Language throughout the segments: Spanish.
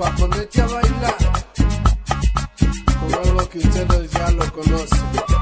para ponerte a bailar. Con algo que ustedes ya lo conocen.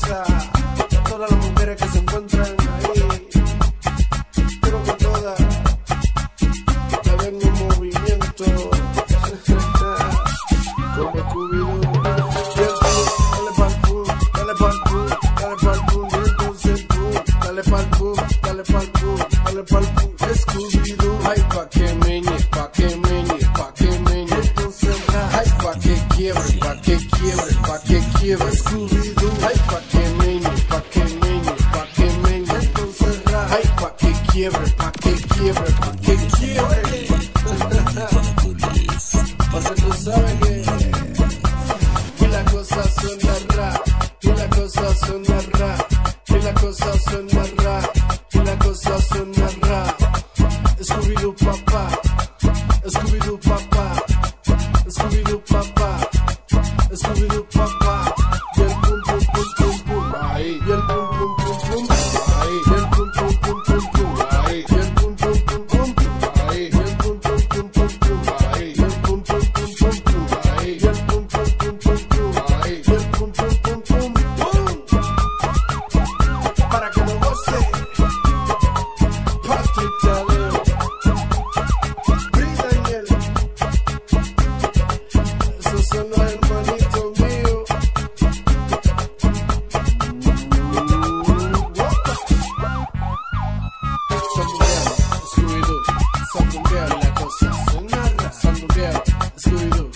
Todas las mujeres que se encuentran ahí. Creo que todas me ven en movimiento. Como Scooby-Doo. Dale pa'l boom, dale pa'l boom, dale pa'l boom. Entonces tú, dale pa'l boom, dale pa'l dale pa'l boom. Scooby-Doo. Ay, pa' que meñe, pa' que meñe, pa' que meñe. Entonces, ay, pa' que quiebre, pa' que quiebre, pa' que quiebre. quiebre, pa' que quiebre, pa' que quiebre. Pasa tú sabes que, que la cosa suena ra, que la cosa suena ra, que la cosa suena ra, que la cosa suena ra. Scooby-Doo papá, Scooby-Doo papá. to you.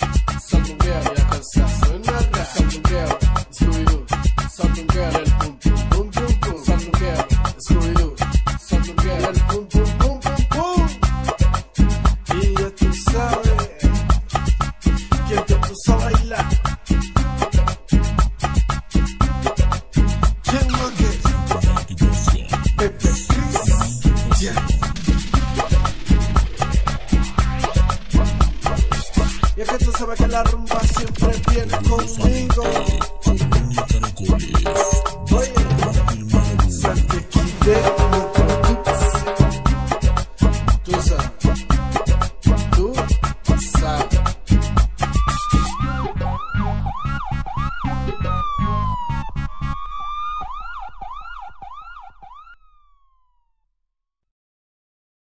Y es que tú sabes que la rumba siempre viene conmigo.